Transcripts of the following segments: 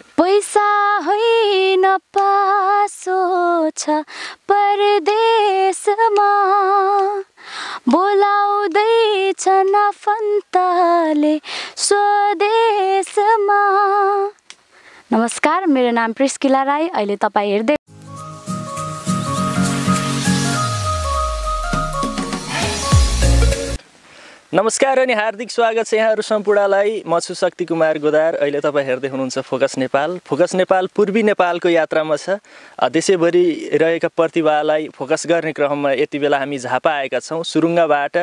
पैसा होइन पासो छ परदेशमा। बोलाउँदैछ नफन्ताले स्वदेशमा। नमस्कार मेरो नाम प्रिस्किला राई अहिले तपाईँ हेर्दै नमस्कार अनि हार्दिक स्वागत छ यहाँहरू सम्पूर्णलाई। म छु शक्ति कुमार गोदार। अहिले तपाईँ हेर्दै हुनुहुन्छ फोकस नेपाल। फोकस नेपाल पूर्वी नेपालको यात्रामा छ। देशैभरि रहेका प्रतिभालाई फोकस गर्ने क्रममा यति बेला हामी झापा आएका छौँ। सुरुङ्गाबाट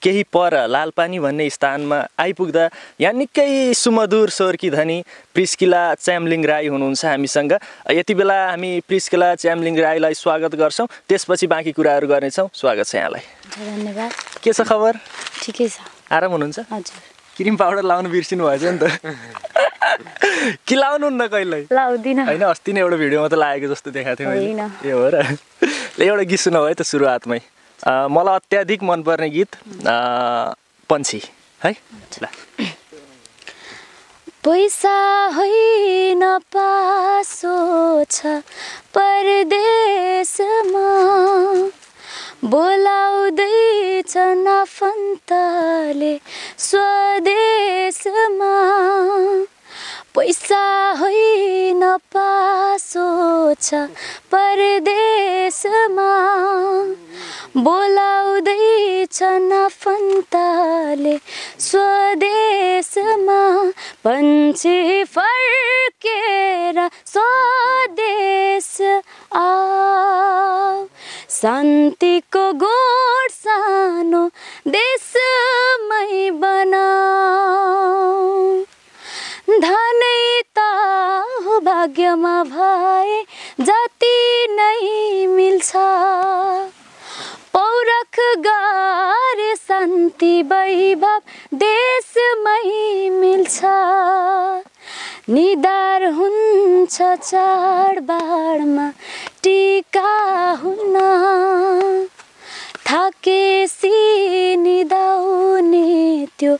केही पर लालपानी भन्ने स्थानमा आइपुग्दा यहाँ निकै सुमधुर स्वरकी धनी प्रिस्किला च्याम्लिङ राई हुनुहुन्छ हामीसँग। यति बेला हामी प्रिस्किला च्याम्लिङ राईलाई स्वागत गर्छौँ। त्यसपछि बाँकी कुराहरू गर्नेछौँ। स्वागत छ यहाँलाई। धन्यवाद। के छ खबर? ठिकै छ। आराम हुनुहुन्छ? हजुर। क्रिम पाउडर लाउनु बिर्सिनु भएछ नि त। कि लाउनुहुन्न कहिल्यै? लाउँदिनँ। होइन अस्ति नै एउटा भिडियोमा त लागेको जस्तो देखाएको थिएँ मैले। ए हो र। ल एउटा गीत सुनाऊ है त सुरुवातमै। मलाई अत्याधिक मनपर्ने गीत पन्छी। है? ल पैसा होइन पासो छ परदेशमा। बोलाउँदैछ नफन्ताले स्वदेशमा पैसा होइन पासो छ परदेशमा बोलाउँदैछ नफन्ताले स्वदेशमा पन्छे फर्केर स्वदेश आऊ शान्तिको गोड शान्ति वैभव देशमै मिल्छ। निधार हुन्छ चाडबाडमा टिका हुन। थाकेसी निदाउने त्यो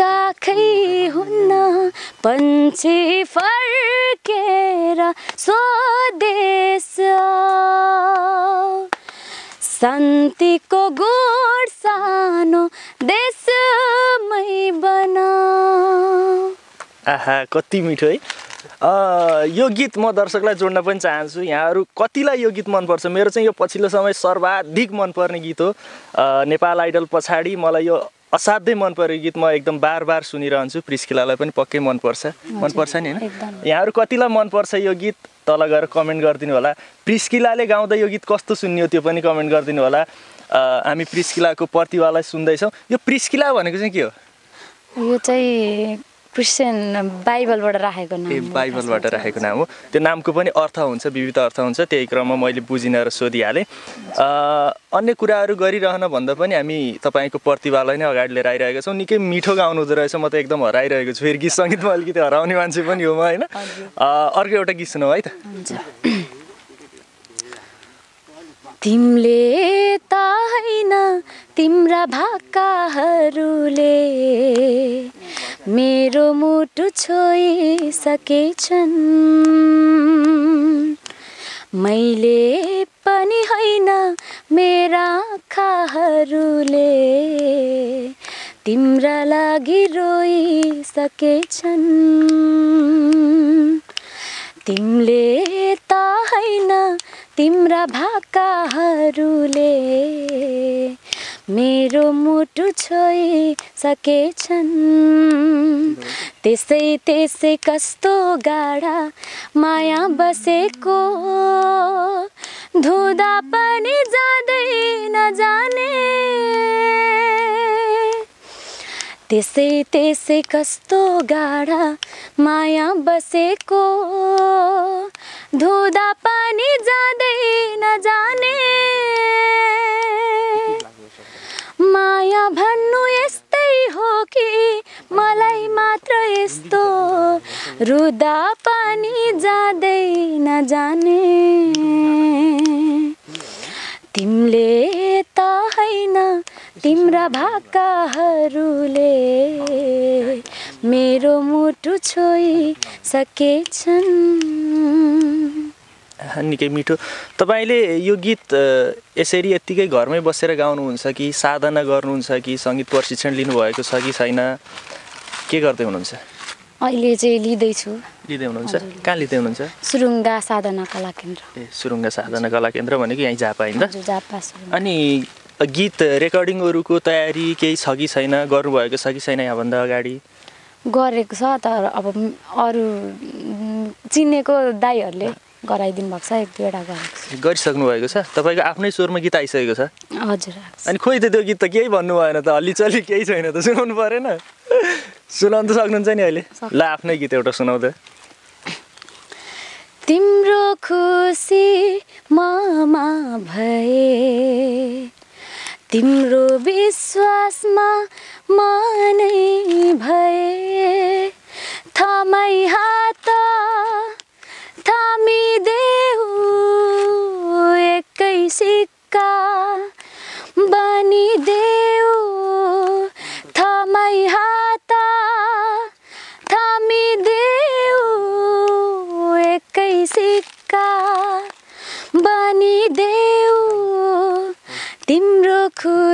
काखै हुन्न पन्छे फर्केर स्वदेश। शान्तिको गोड आहा कति मिठो है। यो गीत म दर्शकलाई जोड्न पनि चाहन्छु। यहाँहरू कतिलाई यो गीत मनपर्छ? मेरो चाहिँ यो पछिल्लो समय सर्वाधिक मनपर्ने गीत हो। नेपाल आइडल पछाडि मलाई यो असाध्यै मन परेको गीत म एकदम बार बार सुनिरहन्छु प्रिस्किलालाई पनि पक्कै मनपर्छ। मनपर्छ नि होइन। यहाँहरू कतिलाई मनपर्छ यो गीत? तल गएर कमेन्ट गरिदिनु होला। प्रिस्किलाले गाउँदा यो गीत कस्तो सुन्यो त्यो पनि कमेन्ट गरिदिनु होला। हामी प्रिस्किलाको प्रतिभालाई सुन्दैछौँ। यो प्रिस्किला भनेको चाहिँ के हो? यो चाहिँ क्रिस्चियन बाइबलबाट राखेको नाम ए। बाइबलबाट राखेको नाम हो। त्यो नामको पनि अर्थ हुन्छ विविध अर्थ हुन्छ। त्यही क्रममा मैले बुझिन र सोधिहालेँ। अन्य कुराहरू गरिरहन भन्दा पनि हामी तपाईँको प्रतिभालाई नै अगाडि लिएर आइरहेका छौँ। निकै मिठो गाउनु हुँदो रहेछ। म त एकदम हराइरहेको छु। फेरि गीत सङ्गीतमा अलिकति हराउने मान्छे पनि हो म होइन? अर्को एउटा गीत सुनौ है त। हुन्छ। तिमीले त होइन तिम्रा भाकाहरूले। मेरो मुटु छोइसकेछन्। मैले पनि होइन मेरा आँखाहरूले। तिम्रा लागि रोइसकेछन्। तिमीले तिम्रा भाकाहरूले मेरो मुटु छोइसकेछन्। त्यसै त्यसै कस्तो गाडा माया बसेको। धुँदा पनि जाँदै नजाने। त्यसै त्यसै कस्तो गाडा माया बसेको? धुँदा पनि जाँदै नजाने। माया भन्नु यस्तै हो कि मलाई मात्र यस्तो? रुदा पनि जाँदै नजाने। तिमीले तिम्रा भाकाहरूले मेरो मुटु छोइसकेछन् निकै मिठो। तपाईँले यो गीत यसरी यत्तिकै घरमै बसेर गाउनुहुन्छ कि साधना गर्नुहुन्छ कि सङ्गीत प्रशिक्षण लिनुभएको छ कि छैन? के गर्दै हुनुहुन्छ? अहिले चाहिँ लिँदैछु। लिँदै हुनुहुन्छ। कहाँ लिँदै हुनुहुन्छ? सुरुङ्गा साधना कला केन्द्र। ए सुरुङ्गा साधना कला केन्द्र भनेको यहीँ झापा होइन? अनि गीत रेकर्डिङहरूको तयारी केही छ कि छैन? गर्नुभएको छ कि छैन यहाँभन्दा अगाडि? गरेको छ तर अब अरू चिनेको दाईहरूले गराइदिनु भएको छ एक दुईवटा गरेको गरिसक्नु भएको छ? तपाईँको आफ्नै स्वरमा गीत आइसकेको छ? हजुर। अनि खोइ त त्यो गीत त केही भन्नु भएन त हल्लीचल्ली केही छैन त सुनाउनु परेन। सुनाउनु त सक्नुहुन्छ नि अहिले? ल आफ्नै गीत एउटा सुनाउ त। तिम्रो खुसी ममा भए तिम्रो विश्वासमा मनै भए। थामै हात थामिदेऊ एकै सिक्का बनिदेऊ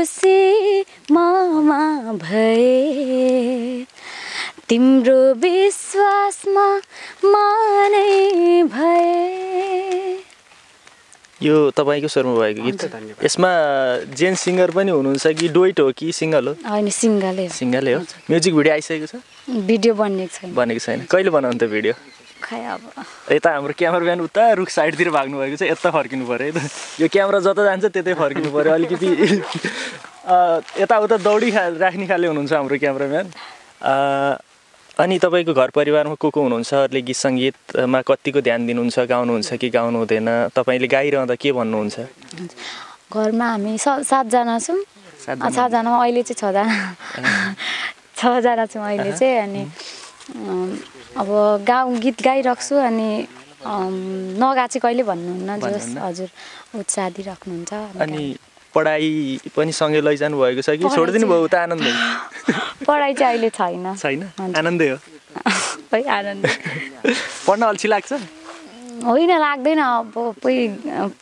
खुसी ममा भए। तिम्रो विश्वासमा मनै भए। यो तपाईँको स्वरमा भएको गीत यसमा जेन सिङ्गर पनि हुनुहुन्छ कि डोइट हो कि सिङ्गल हो? होइन सिङ्गलै हो। सिङ्गलै हो। म्युजिक भिडियो आइसकेको छ? भिडियो बनिएको छैन। बनेको छैन। कहिले बनाउनु त भिडियो? खै अब यता हाम्रो क्यामराम्यान उता रुख साइडतिर भाग्नु भएको छ यता फर्किनु पऱ्यो है त। यो क्यामेरा जता जान्छ त्यतै फर्किनु पऱ्यो अलिकति यताउता दौडी खा राख्ने खाले हुनुहुन्छ हाम्रो क्यामराम्यान अनि तपाईँको घर परिवारमा को को हुनुहुन्छ? अरूले गीत सङ्गीतमा कतिको ध्यान दिनुहुन्छ गाउनुहुन्छ कि गाउनु हुँदैन तपाईँले गाइरहँदा के भन्नुहुन्छ? घरमा हामी स सातजना छौँ। सातजना? अहिले चाहिँ छजना। छजना छौँ अहिले चाहिँ अनि अब गाउँ गीत गाइराख्छु अनि नगा चाहिँ कहिले भन्नुहुन्न जस? हजुर उत्साह दिइराख्नुहुन्छ अनि पढाइ पनि सँगै लैजानु भएको छ कि? छोडिदिनु भयो उता आनन्दै पढाइ चाहिँ अहिले छैन। छैन। आनन्दै हो? है आनन्द। पढ्न अल्छी लाग्छ? होइन लाग्दैन। अब कोही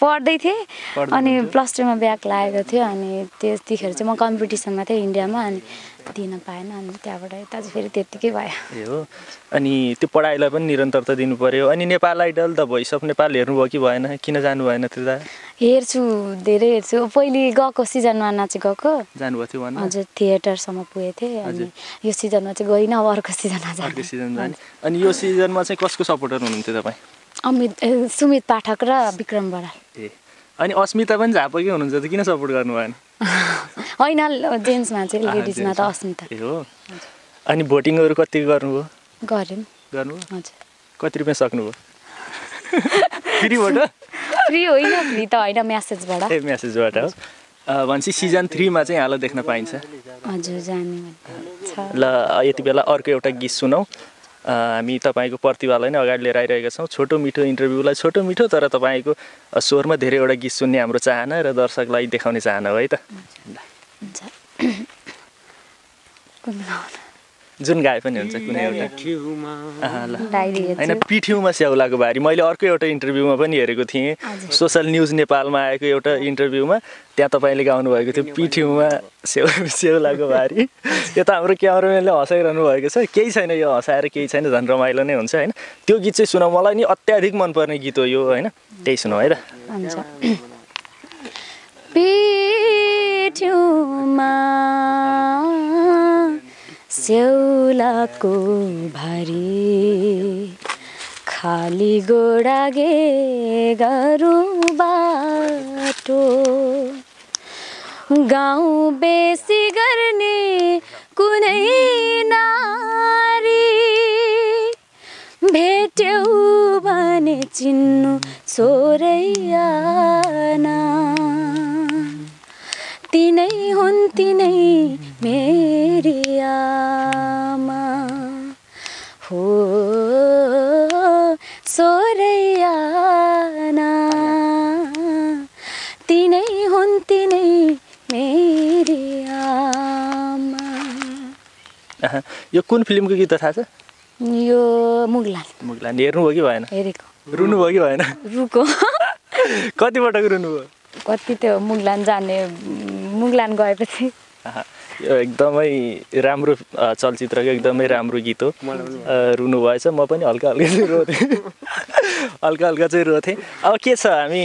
पढ्दै थिएँ अनि? प्लस टूमा ब्याक लागेको थियो अनि त्यतिखेर चाहिँ म कम्पिटिसनमा थिएँ इन्डियामा अनि दिन पाएन अनि त्यहाँबाट यता चाहिँ फेरि त्यत्तिकै भयो। ए हो। अनि त्यो पढाइलाई पनि निरन्तरता दिनु पर्यो अनि Nepal idol the voice of Nepal हेर्नुभयो कि भएन? किन जानु भएन त्यता हेर्छु धेरै हेर्छु। पहिले गएको सिजनमा नाचे गएको। जानुभएको थियो हजुर थिएटरसम्म पुगेको थिएँ अनि यो सिजनमा चाहिँ गइनँ अब अर्को सिजनमा अर्को जानु सिजन जाने। अनि यो सिजनमा चाहिँ कसको सपोर्टर हुनुहुन्थ्यो तपाईँ? अमित सुमित पाठक र विक्रम बराल ए अनि अस्मिता पनि झापकै हुनुहुन्छ त किन सपोर्ट गर्नु भएन होइन जेन्ट्समा चाहिँ लेडिजमा त। अस्मिता। ए हो। अनि भोटिङहरू कति गर्नुभयो? गऱ्यौँ। गर्नुभयो? हजुर। कति रुपियाँ सक्नुभयो? फ्री भोट फ्री होइन फ्री त होइन म्यासेजबाट ए म्यासेजबाट हो। भनेपछि सिजन थ्रीमा चाहिँ यहाँलाई देख्न पाइन्छ। हजुर जाने ल यति बेला अर्को एउटा गीत सुनौँ। हामी तपाईँको प्रतिभालाई नै अगाडि लिएर आइरहेका छौँ। छोटो मिठो इन्टरभ्यूलाई छोटो मिठो तर तपाईँको स्वरमा धेरैवटा गीत सुन्ने हाम्रो चाहना र दर्शकलाई देखाउने चाहना हो है त? जुन गाए पनि हुन्छ कुनै एउटा। होइन पिठ्यौँमा स्याउलाको बारी। मैले अर्को एउटा इन्टरभ्यूमा पनि हेरेको थिएँ। सोसल न्युज नेपालमा आएको एउटा इन्टरभ्यूमा। त्यहाँ तपाईँले गाउनुभएको थियो पिठ्यौँमा स्याउ स्याउलाको बारी। यो त हाम्रो क्यामराम्यानले हँसाइरहनु भएको छ। केही छैन यो हँसाएर केही छैन। झन् रमाइलो नै हुन्छ होइन। त्यो गीत चाहिँ सुनाऊ मलाई नि अत्याधिक मनपर्ने गीत हो यो होइन। त्यही सुनाऊ है त। पिठ्यौमा स्याउलाको भारी। खाली गोडा गे गरौँ बाटो। गाउँ बेसी गर्ने कुनै नारी। भेट्यौ भने चिन्नु सोरैयाना तिनै हुन् तिनै मेरी यो कुन फिल्मको गीत थाहा छ? यो मुगलान मुगलान हेर्नुभयो कि भएन? हेरेको। रुनुभयो कि भएन? रुको। कति पटक रुनुभयो कति त्यो मुगलान जाने मुगलान गएपछि। यो एकदमै राम्रो चलचित्रको एकदमै राम्रो गीत हो। अ, रुनुभएछ म पनि हल्का हल्का चाहिँ रोथेँ हल्का हल्का चाहिँ रोथेँ अब के छ? हामी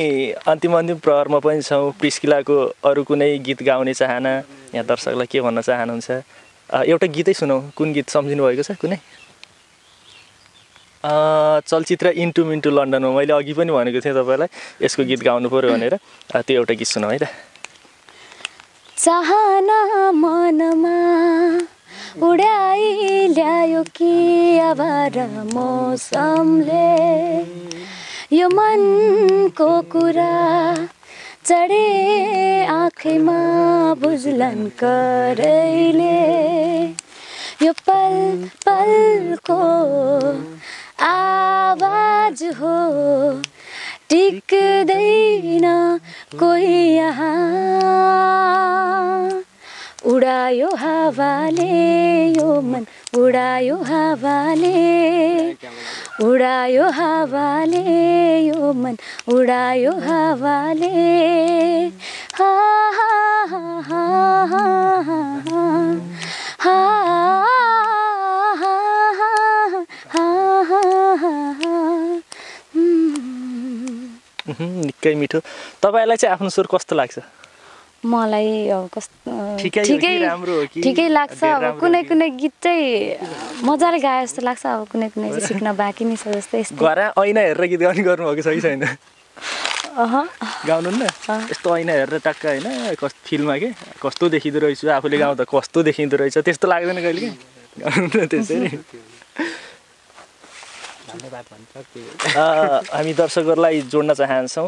अन्तिम अन्तिम प्रहरमा पनि छौँ। प्रिस्किलाको अरू कुनै गीत गाउने चाहना? यहाँ दर्शकलाई के भन्न चाहनुहुन्छ? एउटा गीतै सुनौ। कुन गीत सम्झिनु भएको छ? कुनै? चलचित्र इन्टु मिन्टु लन्डनमा। मैले अघि पनि भनेको थिएँ तपाईँलाई यसको गीत गाउनु पऱ्यो भनेर। त्यो एउटा गीत सुनौ है त। चाहना मनमा उडाइ ल्यायो कि आवार मौसमले? यो मनको कुरा चढे आँखैमा बुझलन करैले यो पल पलको आवाज हो टिक्दैन कोही यहाँ। उडायो हावाले यो मन उडायो हावाले। उडायो हावाले यो मन उडायो हावाले हा हा हा हा हा हा हा उहुँ, निकै मिठो तपाईँलाई चाहिँ आफ्नो स्वर कस्तो लाग्छ मलाई अब कस्तो ठिकै ठिकै लाग्छ अब कुनै? कुनै गीत चाहिँ मजाले गाए जस्तो लाग्छ अब कुनै कुनै चाहिँ सिक्न बाँकी नै छ जस्तै ऐना हेरेर गीत गाउने गर्नुभएको छ कि छैन गाउनुहुन्न? यस्तो ऐना हेरेर टक्क होइन कस्तो फिल्ममा के? कस्तो देखिँदो रहेछु? आफूले गाउँदा कस्तो देखिँदो रहेछ? त्यस्तो लाग्दैन कहिले कि? गाउनुहुन्न त्यसरी अ, हामी दर्शकहरूलाई जोड्न चाहन्छौँ।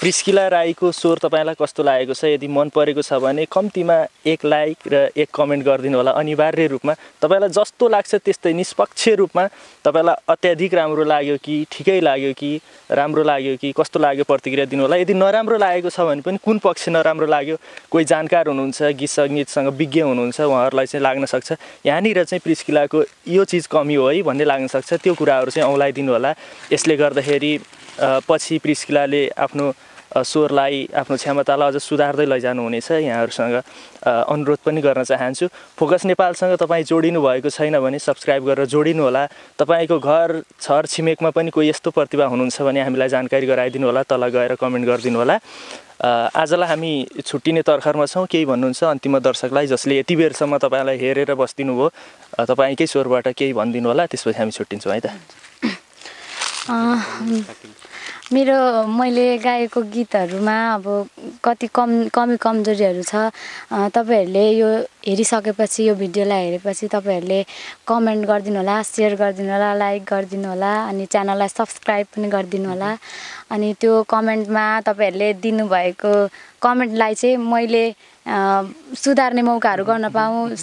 प्रिस्किला राईको स्वर तपाईँलाई कस्तो लागेको छ? यदि मन परेको छ भने कम्तीमा एक लाइक र एक कमेन्ट गरिदिनु होला। अनिवार्य रूपमा तपाईँलाई जस्तो लाग्छ त्यस्तै निष्पक्ष रूपमा तपाईँलाई अत्याधिक राम्रो लाग्यो कि ठिकै लाग्यो कि राम्रो लाग्यो कि कस्तो लाग्यो प्रतिक्रिया दिनु होला। यदि नराम्रो लागेको छ भने पनि कुन पक्ष नराम्रो लाग्यो कोही जानकार हुनुहुन्छ गीत सङ्गीतसँग विज्ञ हुनुहुन्छ उहाँहरूलाई चाहिँ लाग्न सक्छ। यहाँनिर चाहिँ प्रिस्किलाको यो चिज कमी हो है भन्ने लाग्न सक्छ। त्यो कुराहरू चाहिँ औँलाइदिनु होला। यसले गर्दाखेरि पछि प्रिस्किलाले आफ्नो स्वरलाई आफ्नो क्षमतालाई अझ सुधार्दै लैजानु हुनेछ यहाँहरूसँग अनुरोध पनि गर्न चाहन्छु। फोकस नेपालसँग तपाईँ जोडिनु भएको छैन भने सब्सक्राइब गरेर जोडिनु होला। तपाईँको घर छर छिमेकमा पनि कोही यस्तो प्रतिभा हुनुहुन्छ भने हामीलाई जानकारी गराइदिनु होला। तल गएर कमेन्ट गरिदिनु होला। आजलाई हामी छुट्टिने तर्खरमा छौँ। केही भन्नुहुन्छ अन्तिम दर्शकलाई जसले यति बेरसम्म तपाईँलाई हेरेर बस्दिनु भयो। तपाईँकै स्वरबाट केही भनिदिनु होला। त्यसपछि हामी छुट्टिन्छौँ है त। मेरो मैले गाएको गीतहरूमा अब कति कम कमी कमजोरीहरू छ। तपाईँहरूले यो हेरिसकेपछि यो भिडियोलाई हेरेपछि तपाईँहरूले कमेन्ट गरिदिनु होला सेयर गरिदिनु होला लाइक गरिदिनु होला अनि च्यानललाई सब्सक्राइब पनि गरिदिनु होला अनि त्यो कमेन्टमा तपाईँहरूले दिनुभएको कमेन्टलाई चाहिँ मैले सुधार्ने मौकाहरू गर्न पाऊँ।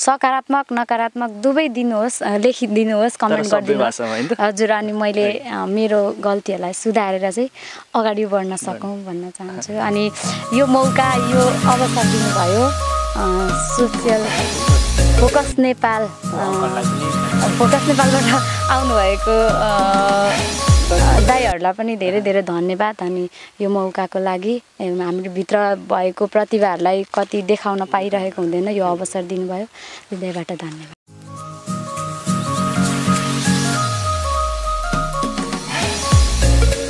सकारात्मक नकारात्मक दुवै दिनुहोस् लेखिदिनुहोस् कमेन्ट गरिदिनुहोस्? हजुर अनि मैले मेरो गल्तीहरूलाई सुधारेर चाहिँ अगाडि बढ्न सकौँ भन्न चाहन्छु। अनि यो मौका यो अवसर दिनुभयो। सोसियल फोकस नेपाल फोकस नेपालबाट आउनुभएको दाईहरूलाई पनि धेरै धेरै धन्यवाद अनि यो मौकाको लागि हाम्रो भित्र भएको प्रतिभाहरूलाई कति देखाउन पाइरहेको हुँदैन यो अवसर दिनुभयो। हृदयबाट धन्यवाद।